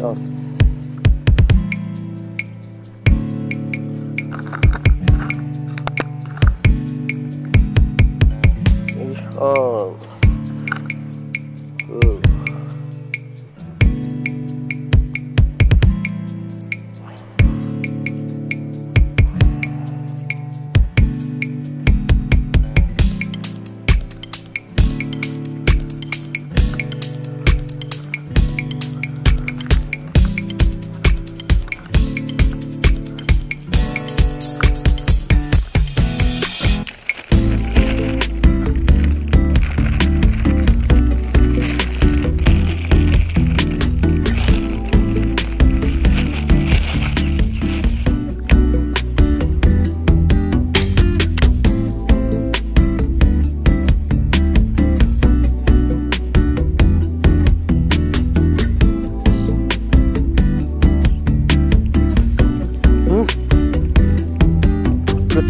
샷. 어. 어.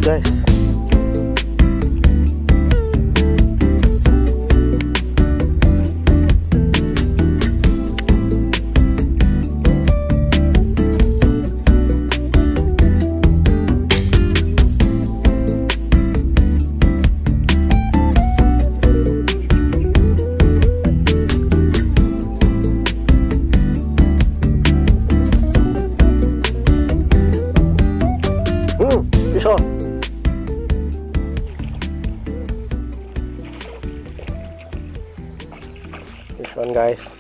Guys. Hmm, fish Fun guys.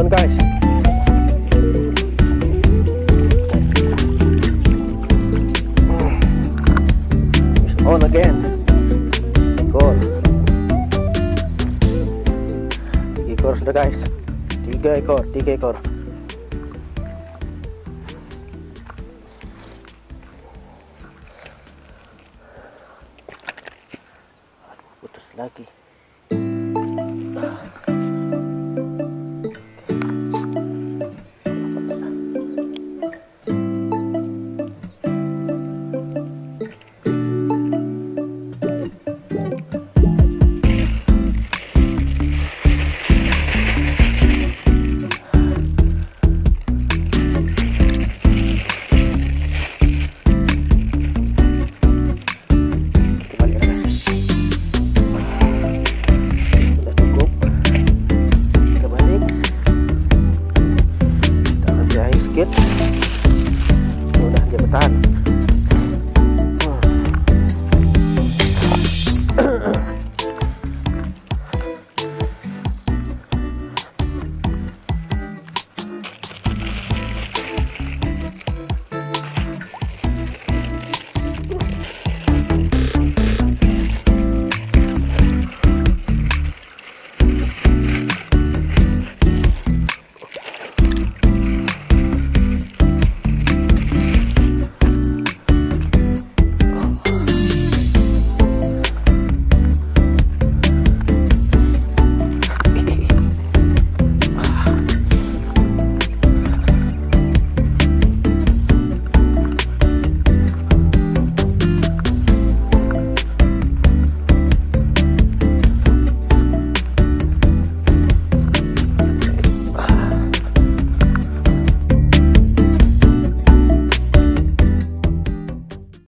doon guys. It's on again. Gol. Tiga ekor sudah guys. Tiga ekor tiga ekor. Putus lagi.